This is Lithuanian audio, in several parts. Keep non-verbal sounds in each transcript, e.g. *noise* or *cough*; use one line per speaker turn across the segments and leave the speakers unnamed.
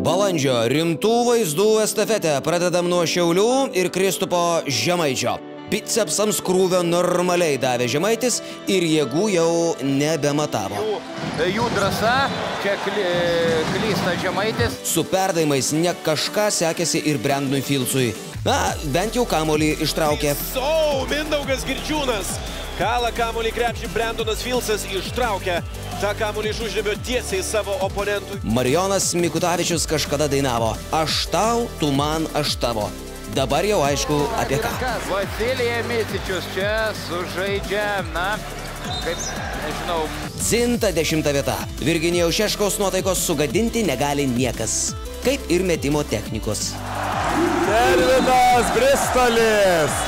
balandžio rimtų vaizdų estafetę pradedam nuo Šiaulių ir Kristupo Žemaičio. Bicepsams krūvio normaliai davė Žemaitis ir jėgų jau nebematavo.
Jų, jų drąsa, čia kly, klysta žemaitis.
Su perdavimais ne kažką sekėsi ir Brandonui Filsui. Na, bent jau kamolį ištraukė.
O, Mindaugas Girčiūnas. Kala kamolį krepšį Brandonas Filsas ištraukė. Ta kamolį iš užribio tiesiai savo oponentui.
Marijonas Mikutavičius kažkada dainavo Aš tau, tu man, aš tavo. Dabar jau aišku apie ką.
Vasilija Misičius čia sužaidžia, na, kaip, nežinau,
Dzinta dešimta vieta. Virginijaus Šeškaus nuotaikos sugadinti negali niekas. Kaip ir metimo technikos.
Tervinas Bristolis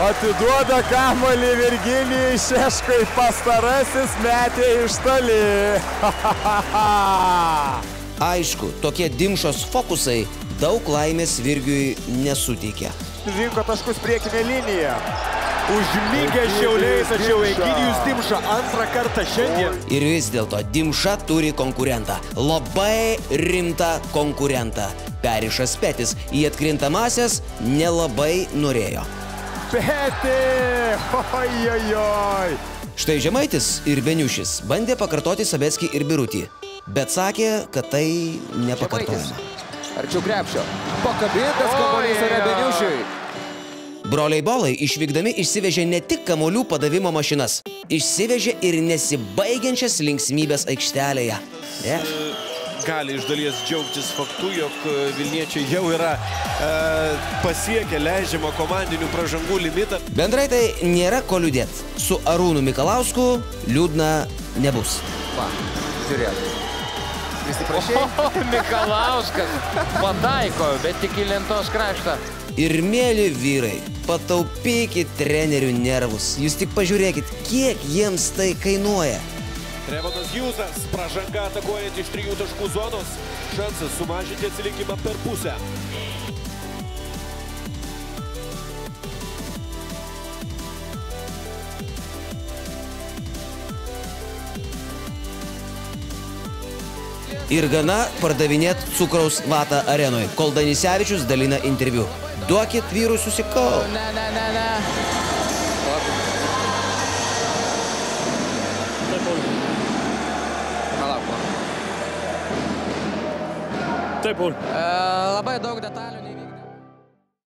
atiduoda kamuolį Virginijai Šeškai pastarasis metė iš toli. *laughs*
Aišku, tokie dimšos fokusai daug laimės Virgiui nesuteikia.
Rinko taškus priekinė linija.
Užmygė šiauliai, tačiau Egidijus Dimša antrą kartą šiandien.
Ir vis dėlto Dimša turi konkurentą. Labai rimtą konkurentą. Perišas Petis į atkrintamasias nelabai norėjo.
Peti! Ojojoj!
Štai Žemaitis ir Beniušis bandė pakartoti Sabetskį ir Birutį, bet sakė, kad tai nepakartojama.
Arčiau krepšio. Pakabintas kamuolys yra Beniušiui.
Broliai Bolai išvykdami išsivežė ne tik kamolių padavimo mašinas, išsivežė ir nesibaigiančias linksmybės aikštelėje. Ne?
Gali iš dalies džiaugtis faktu, jog e, Vilniečiai jau yra e, pasiekę leidžiamą komandinių pražangų limitą.
Bendrai tai nėra ko liūdėt. Su Arūnu Mikalausku liūdna nebus.
Va, žiūrėk. *laughs*
O, Mikalauskas pataiko, bet tik į lentos kraštą.
Ir mėly vyrai, pataupykit trenerių nervus. Jūs tik pažiūrėkit, kiek jiems tai kainuoja.
Trevonas Hjūzas, pražanga atakuojant iš trijų taškų zonos. Šansas sumažinti atsilikimą per pusę.
Ir gana pardavinėt cukraus vatą arenoje, kol Danisevičius dalina interviu. Duokit vyrui susikau.
Ne, ne, ne, ne.
Taip, Paul.
E, labai daug detalių.